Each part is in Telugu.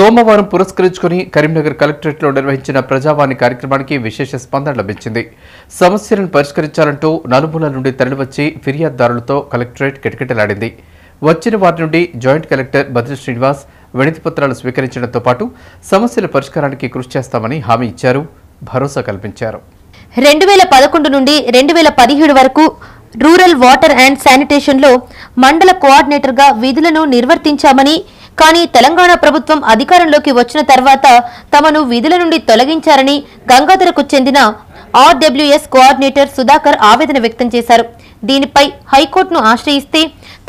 సోమవారం పురస్కరించుకుని కరీంనగర్ కలెక్టరేట్లో నిర్వహించిన ప్రజావాణి కార్యక్రమానికి విశేష స్పందన లభించింది. సమస్యలను పరిష్కరించాలంటూ నలుమూల నుండి తరలివచ్చి ఫిర్యాదుదారులతో కలెక్టరేట్ కిటకిటలాడింది. వచ్చిన వారి నుండి జాయింట్ కలెక్టర్ బద్రి శ్రీనివాస్ వినతి పత్రాలు స్వీకరించడంతో పాటు సమస్యల పరిష్కారానికి కృషి చేస్తామని హామీ ఇచ్చారు. భరోసా కల్పించారు. రెండు వేల పదకొండు నుండి రెండు వేల పదిహేడు వరకు రూరల్ వాటర్ అండ్ శానిటేషన్లో మండల కోఆర్డినేటర్గా విధులను నిర్వర్తించామని కానీ తెలంగాణ ప్రభుత్వం అధికారంలోకి వచ్చిన తర్వాత తమను విధుల నుండి తొలగించారని గంగాధరకు చెందిన ఆర్డబ్ల్యూఎస్ కోఆర్డినేటర్ సుధాకర్ ఆవేదన వ్యక్తం చేశారు. దీనిపై హైకోర్టును ఆశ్రయిస్తే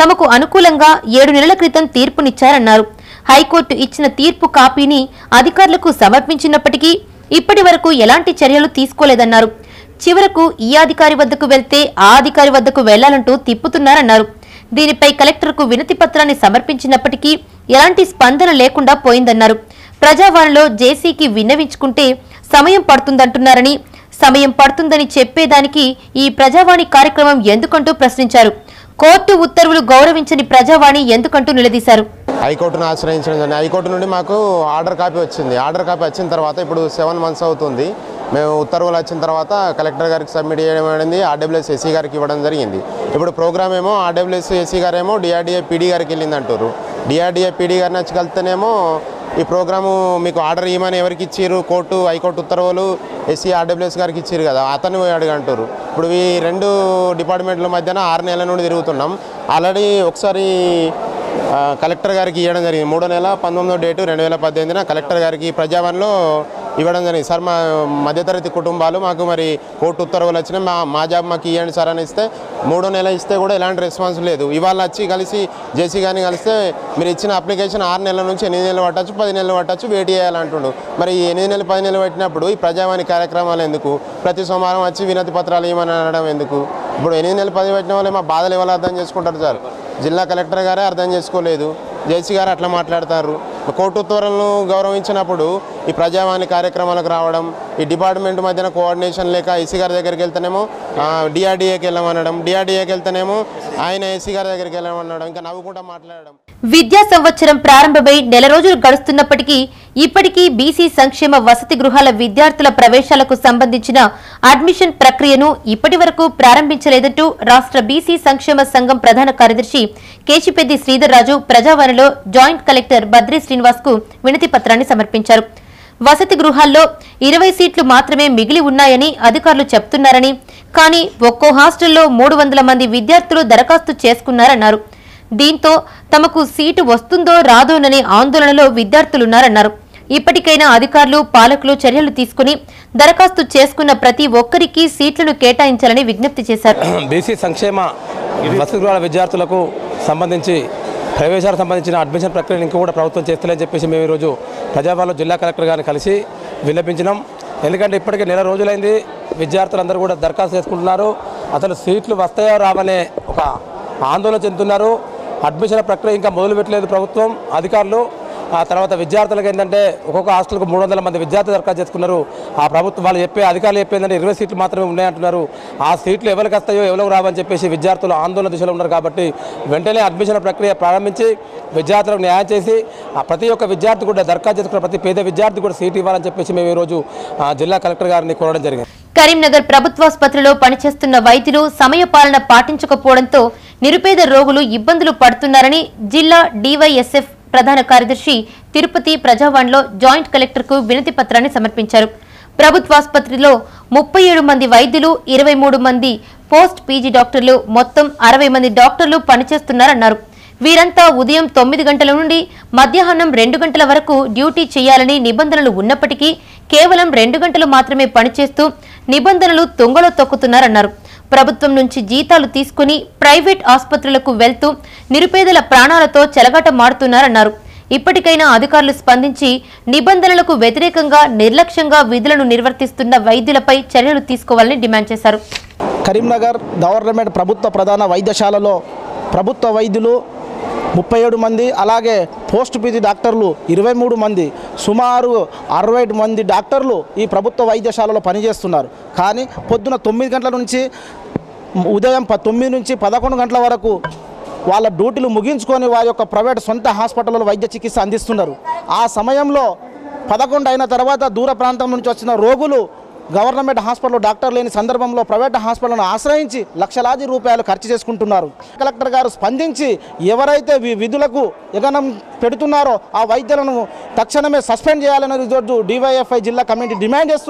తమకు అనుకూలంగా ఏడు నెలల క్రితం తీర్పునిచ్చారన్నారు. హైకోర్టు ఇచ్చిన తీర్పు కాపీని అధికారులకు సమర్పించినప్పటికీ ఇప్పటి వరకు ఎలాంటి చర్యలు తీసుకోలేదన్నారు. చివరకు ఈ అధికారి వద్దకు వెళ్తే ఆ అధికారి వద్దకు వెళ్ళాలంటూ తిప్పుతున్నారన్నారు. దీనిపై కలెక్టర్కు వినతి పత్రాన్ని సమర్పించినప్పటికీ ఎలాంటి స్పందన లేకుండా పోయిందన్నారు. ప్రజావాణిలో జేసీకి విన్నవించుకుంటే సమయం పడుతుందంటున్నారని సమయం పడుతుందని చెప్పేదానికి ఈ ప్రజావాణి కార్యక్రమం ఎందుకంటూ ప్రశ్నించారు. కోర్టు ఉత్తర్వులు గౌరవించని ప్రజావాణి ఎందుకంటూ నిలదీశారు. హైకోర్టును ఆశ్రయించడం జరిగింది. హైకోర్టు నుండి మాకు ఆర్డర్ కాపీ వచ్చింది. ఆర్డర్ కాపీ వచ్చిన తర్వాత ఇప్పుడు సెవెన్ మంత్స్ అవుతుంది. మేము ఉత్తర్వులు వచ్చిన తర్వాత కలెక్టర్ గారికి సబ్మిట్ చేయడం అనేది ఆర్డబ్ల్యూఎస్ ఎస్సీ గారికి ఇవ్వడం జరిగింది. ఇప్పుడు ప్రోగ్రామ్ ఏమో ఆర్డబ్ల్యూఎస్ ఎస్సీ గారేమో డిఆర్డీఏ పీడీ గారికి వెళ్ళింది అంటారు డిఆర్డీఏ పీడీ గారిని వచ్చి కలిస్తేనేమో ఈ ప్రోగ్రాము మీకు ఆర్డర్ ఇవ్వమని ఎవరికి ఇచ్చారు కోర్టు హైకోర్టు ఉత్తర్వులు ఎస్సీ ఆర్డబ్ల్యూఎస్ గారికి ఇచ్చారు కదా అతను పోయి అడిగంటారు. ఇప్పుడు ఈ రెండు డిపార్ట్మెంట్ల మధ్యన ఆరు నెలల నుండి తిరుగుతున్నాం. ఆల్రెడీ ఒకసారి కలెక్టర్ గారికి ఇవ్వడం జరిగింది. మూడో నెల పంతొమ్మిదో డేటు రెండు వేల పద్దెనిమిదిన కలెక్టర్ గారికి ప్రజావన్లో ఇవ్వడం జరిగింది. సార్ మా మధ్యతరగతి కుటుంబాలు మాకు మరి కోర్టు ఉత్తర్వులు వచ్చినాయి మా మా జాబ్ మాకు ఇవ్వండి సార్ అని ఇస్తే మూడో నెల ఇస్తే కూడా ఎలాంటి రెస్పాన్స్ లేదు. ఇవాళ వచ్చి కలిసి జేసీ గారిని కలిస్తే మీరు ఇచ్చిన అప్లికేషన్ ఆరు నెలల నుంచి ఎనిమిది నెలలు పట్టచ్చు పది నెలలు పట్టచ్చు వెయిట్ చేయాలంటుండు. మరి ఎనిమిది నెలలు పది నెలలు పెట్టినప్పుడు ఈ ప్రజావాణి కార్యక్రమాలు ఎందుకు? ప్రతి సోమవారం వచ్చి వినతి పత్రాలు ఇవ్వమని అనడం ఎందుకు? ఇప్పుడు ఎనిమిది నెలలు పది పెట్టిన వాళ్ళే మా బాధలు ఎవరు అర్థం చేసుకుంటారు సార్? జిల్లా కలెక్టర్ గారే అర్థం చేసుకోలేదు. జేసీ గారు అట్లా మాట్లాడతారు. కోర్టు ఉత్తర్వులను గౌరవించినప్పుడు ఈ ప్రజావాణి కార్యక్రమాలకు రావడం ఈ డిపార్ట్మెంట్ మధ్యన కోఆర్డినేషన్ లేక ఎస్సీ గారి దగ్గరికి వెళ్తేనేమో డిఆర్డీఏకి వెళ్ళమనడం డిఆర్డీఏకి వెళ్తేనేమో ఆయన ఎస్సీ గారి దగ్గరికి వెళ్ళమనడం ఇంకా నవ్వుకుంటా మాట్లాడడం. విద్యా సంవత్సరం ప్రారంభమై నెల రోజులు గడుస్తున్నప్పటికీ ఇప్పటికీ బీసీ సంక్షేమ వసతి గృహాల విద్యార్థుల ప్రవేశాలకు సంబంధించిన అడ్మిషన్ ప్రక్రియను ఇప్పటి వరకు ప్రారంభించలేదంటూ రాష్ట్ర బీసీ సంక్షేమ సంఘం ప్రధాన కార్యదర్శి కేశిపెద్ది శ్రీధర్రాజు ప్రజావనలో జాయింట్ కలెక్టర్ బద్రి శ్రీనివాస్కు వినతి పత్రాన్ని సమర్పించారు. వసతి గృహాల్లో ఇరవై సీట్లు మాత్రమే మిగిలి ఉన్నాయని అధికారులు చెప్తున్నారని కానీ ఒక్కో హాస్టల్లో మూడు వందల మంది విద్యార్థులు దరఖాస్తు చేసుకున్నారన్నారు. దీంతో తమకు సీటు వస్తుందో రాదోననే ఆందోళనలో విద్యార్థులున్నారన్నారు. ఇప్పటికైనా అధికారులు పాలకులు చర్యలు తీసుకుని దరఖాస్తు చేసుకున్న ప్రతి ఒక్కరికి సీట్లను కేటాయించాలని విజ్ఞప్తి చేశారు. బీసీ సంక్షేమ వసతి విద్యార్థులకు సంబంధించి ప్రవేశాలకు సంబంధించిన అడ్మిషన్ ప్రక్రియను ఇంకా కూడా ప్రభుత్వం చేస్తలేని చెప్పేసి మేము ఈరోజు ప్రజావాళ్ళు జిల్లా కలెక్టర్ గారిని కలిసి విన్నపించినాం. ఎందుకంటే ఇప్పటికే నెల రోజులైంది విద్యార్థులందరూ కూడా దరఖాస్తు చేసుకుంటున్నారు. అసలు సీట్లు వస్తాయో రావనే ఒక ఆందోళన చెందుతున్నారు. అడ్మిషన్ ప్రక్రియ ఇంకా మొదలు పెట్టలేదు ప్రభుత్వం అధికారులు. ఆ తర్వాత విద్యార్థులకు ఏంటంటే ఒక్కొక్క హాస్టల్కు మూడు వందల మంది విద్యార్థులు దరఖాస్తు చేసుకున్నారు. ఆ ప్రభుత్వం వాళ్ళు చెప్పే అధికారులు చెప్పేందంటే ఇరవై సీట్లు మాత్రమే ఉన్నాయంటున్నారు. ఆ సీట్లు ఎవరికి వస్తాయో ఎవరికి రావని చెప్పేసి విద్యార్థులు ఆందోళన దిశలో ఉన్నారు కాబట్టి వెంటనే అడ్మిషన్ ప్రక్రియ ప్రారంభించి విద్యార్థులకు న్యాయం చేసి ఆ ప్రతి ఒక్క విద్యార్థి కూడా దరఖాస్తు చేసుకున్న ప్రతి పేద విద్యార్థి కూడా సీట్ ఇవ్వాలని చెప్పేసి మేము ఈరోజు జిల్లా కలెక్టర్ గారిని కోరడం జరిగింది. కరీంనగర్ ప్రభుత్వాసుపత్రిలో పనిచేస్తున్న వైద్యులు సమయపాలన పాటించకపోవడంతో నిరుపేద రోగులు ఇబ్బందులు పడుతున్నారని జిల్లా డివైఎస్ఎఫ్ ప్రధాన కార్యదర్శి తిరుపతి ప్రజావాణిలో జాయింట్ కలెక్టర్కు వినతి పత్రాన్ని సమర్పించారు. ప్రభుత్వాసుపత్రిలో ముప్పై ఏడు మంది వైద్యులు ఇరవై మూడు మంది పోస్ట్ పీజీ డాక్టర్లు మొత్తం అరవై మంది డాక్టర్లు పనిచేస్తున్నారన్నారు. వీరంతా ఉదయం తొమ్మిది గంటల నుండి మధ్యాహ్నం రెండు గంటల వరకు డ్యూటీ చేయాలని నిబంధనలు ఉన్నప్పటికీ కేవలం రెండు గంటలు మాత్రమే పనిచేస్తూ నిబంధనలు తుంగలో తొక్కుతున్నారన్నారు. ప్రభుత్వం నుంచి జీతాలు తీసుకుని ప్రైవేట్ ఆసుపత్రులకు వెళ్తూ నిరుపేదల ప్రాణాలతో చెలగాట మాడుతున్నారన్నారు ఇప్పటికైనా అధికారులు స్పందించి నిబంధనలకు వ్యతిరేకంగా నిర్లక్ష్యంగా విధులను నిర్వర్తిస్తున్న వైద్యులపై చర్యలు తీసుకోవాలని డిమాండ్ చేశారు. కరీంనగర్ గవర్నమెంట్ ప్రభుత్వ ప్రధాన వైద్యశాలలో ప్రభుత్వ వైద్యులు ముప్పై ఏడు మంది అలాగే పోస్ట్ పీజీ డాక్టర్లు ఇరవై మూడు మంది సుమారు అరవై మంది డాక్టర్లు ఈ ప్రభుత్వ వైద్యశాలలో పనిచేస్తున్నారు. కానీ పొద్దున తొమ్మిది గంటల నుంచి ఉదయం ప తొమ్మిది నుంచి పదకొండు గంటల వరకు వాళ్ళ డ్యూటీలు ముగించుకొని వారి యొక్క ప్రైవేట్ సొంత హాస్పిటల్లో వైద్య చికిత్స అందిస్తున్నారు. ఆ సమయంలో పదకొండు అయిన తర్వాత దూర ప్రాంతం నుంచి వచ్చిన రోగులు గవర్నమెంట్ హాస్పిటల్ డాక్టర్ లేని సందర్భంలో ప్రైవేట్ హాస్పిటల్ను ఆశ్రయించి లక్షలాది రూపాయలు ఖర్చు చేసుకుంటున్నారు. కలెక్టర్ గారు స్పందించి ఎవరైతే విధులకు ఎగనం పెడుతున్నారో ఆ వైద్యులను తక్షణమే సస్పెండ్ చేయాలని ఈరోజు డివైఎఫ్ఐ జిల్లా కమిటీ డిమాండ్ చేస్తుంది